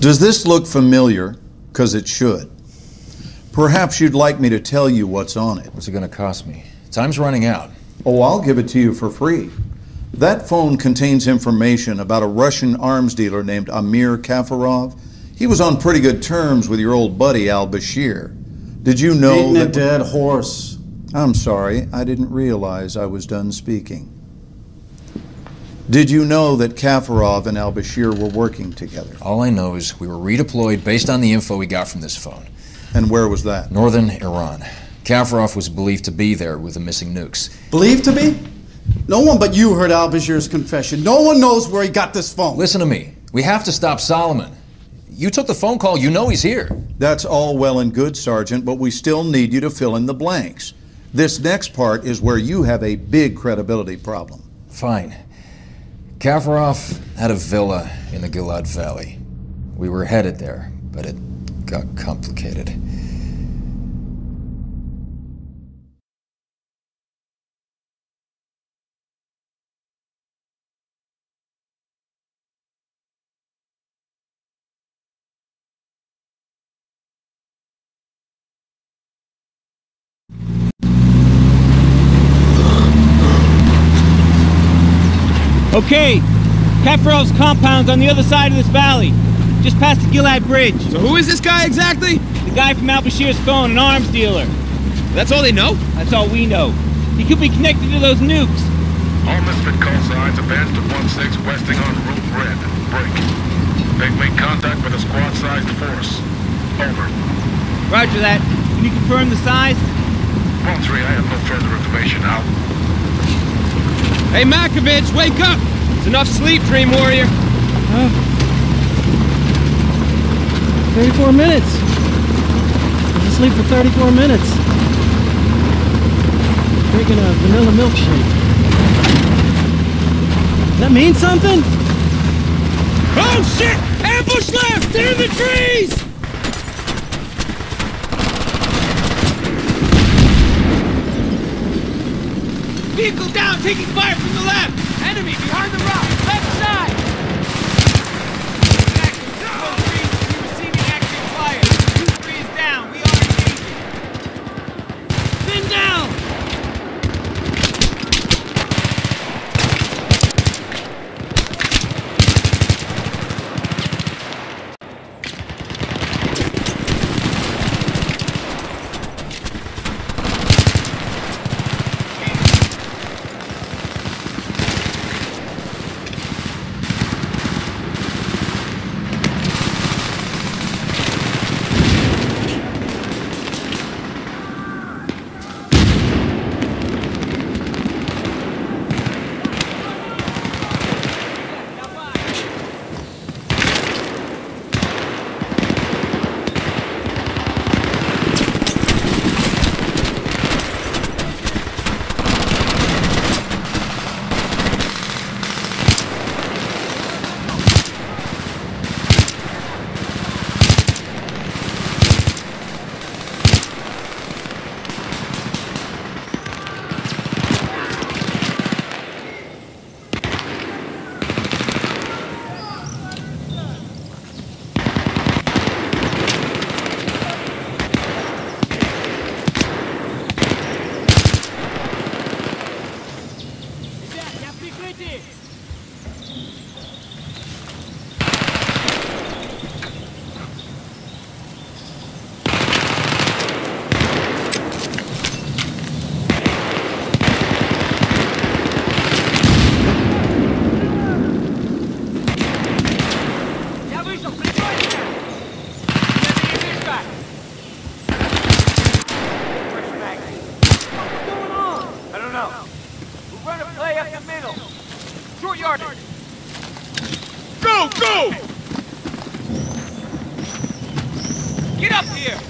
Does this look familiar? Because it should. Perhaps you'd like me to tell you what's on it. What's it going to cost me? Time's running out. Oh, I'll give it to you for free. That phone contains information about a Russian arms dealer named Amir Kafarov. He was on pretty good terms with your old buddy Al Bashir. Did you know Beating a dead horse. I'm sorry, I didn't realize I was done speaking. Did you know that Kafarov and Al Bashir were working together? All I know is we were redeployed based on the info we got from this phone. And where was that? Northern Iran. Kafarov was believed to be there with the missing nukes. Believed to be? No one but you heard Al Bashir's confession. No one knows where he got this phone. Listen to me. We have to stop Solomon. You took the phone call. You know he's here. That's all well and good, Sergeant, but we still need you to fill in the blanks. This next part is where you have a big credibility problem. Fine. Kafarov had a villa in the Gilad Valley. We were headed there, but it got complicated. Okay, Kafarov's compound's on the other side of this valley, just past the Gilad Bridge. So who is this guy exactly? The guy from Al Bashir's phone, an arms dealer. That's all they know? That's all we know. He could be connected to those nukes. All misfit call signs advance to 1-6 westing on Route Red. Break. They've made contact with a squad-sized force. Over. Roger that. Can you confirm the size? 1-3, I have no further information. Out. Hey, Matkovic, wake up! It's enough sleep, Dream Warrior. 34 minutes. I was asleep for 34 minutes. Drinking a vanilla milkshake. Does that mean something? Oh, shit! Ambush left! They're in the trees! Vehicle down, taking fire from the left! Enemy behind the rock, up here!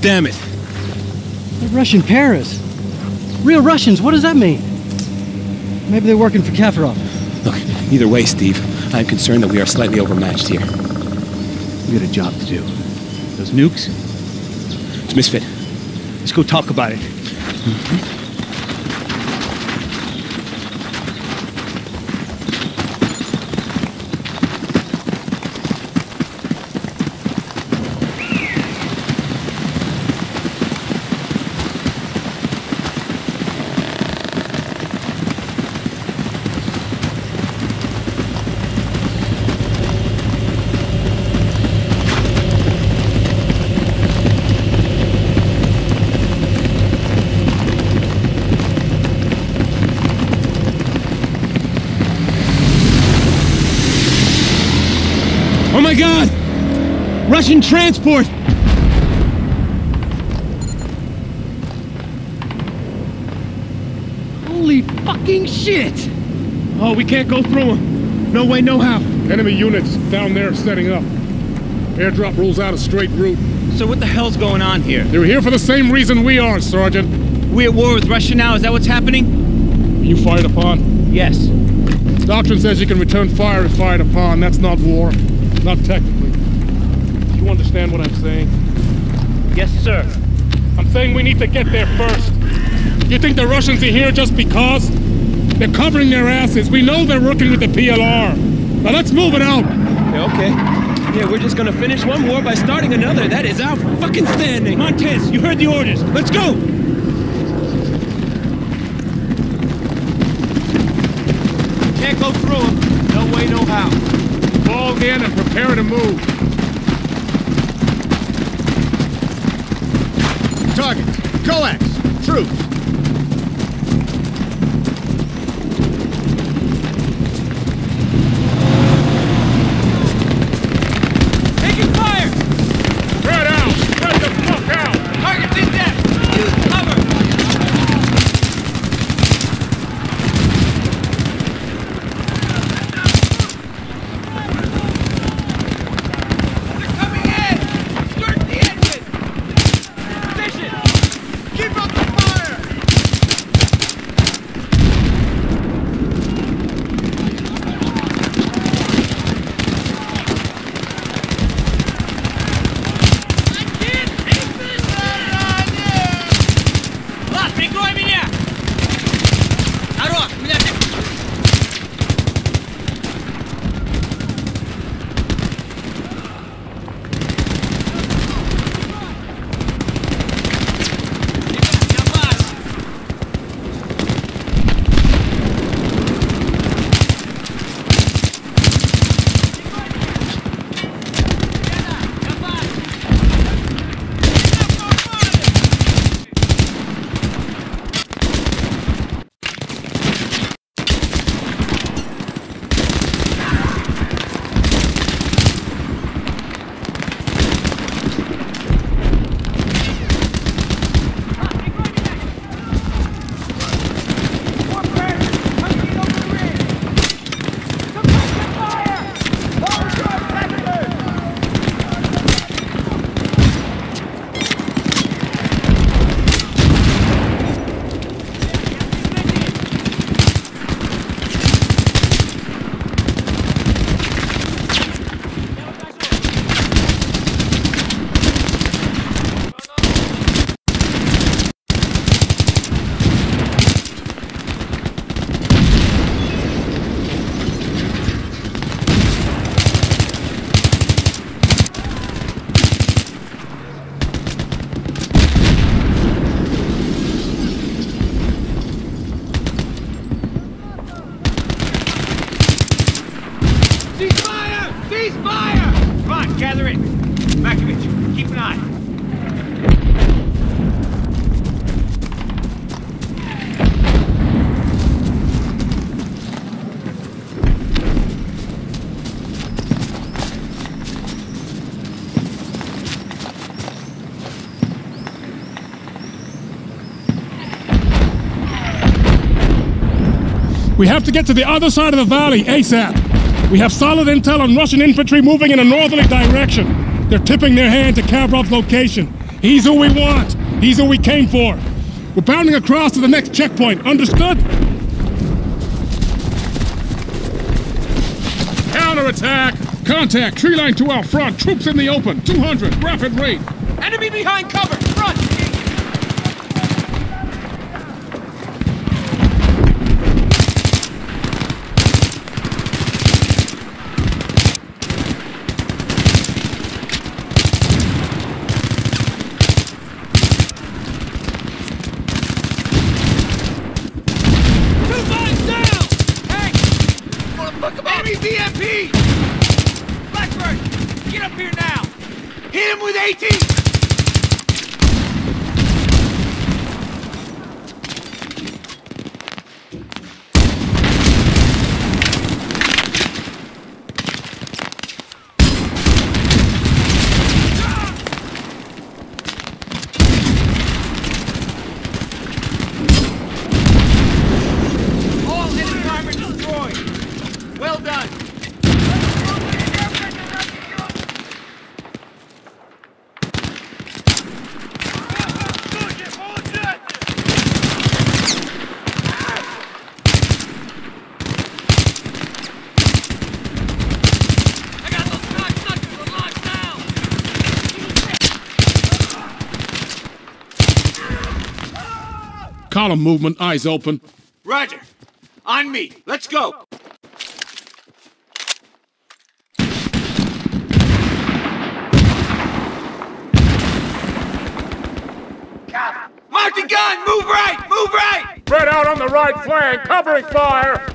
Damn it. They're Russian paras. Real Russians, what does that mean? Maybe they're working for Kafarov. Look, either way, Steve, I'm concerned that we are slightly overmatched here. We got a job to do. Those nukes? It's Misfit. Let's go talk about it. Mm-hmm. Oh my god! Russian transport! Holy fucking shit! Oh, we can't go through them. No way, no how. Enemy units down there setting up. Airdrop rules out a straight route. So what the hell's going on here? They're here for the same reason we are, Sergeant. We at war with Russia now? Is that what's happening? You fired upon. Yes. Doctrine says you can return fire if fired upon. That's not war. Not technically. You understand what I'm saying? Yes, sir. I'm saying we need to get there first. You think the Russians are here just because? They're covering their asses. We know they're working with the PLR. Now let's move it out. Yeah, okay. Yeah, we're just gonna finish one war by starting another. That is our fucking standing. Montes, you heard the orders. Let's go! Can't go through them. No way, no how. Fall in and prepare to move. Targets. Coax. Troops. Gather in. Matkovic, keep an eye. We have to get to the other side of the valley ASAP. We have solid intel on Russian infantry moving in a northerly direction. They're tipping their hand to Kafarov's location. He's who we want. He's who we came for. We're bounding across to the next checkpoint. Understood? Counterattack! Contact! Tree line to our front. Troops in the open. 200. Rapid rate. Enemy behind cover! here now! Hit him with 18! Column movement. Eyes open. Roger. On me. Let's go. Mark the gun! Move right! Move right! Spread out on the right flank. Covering fire.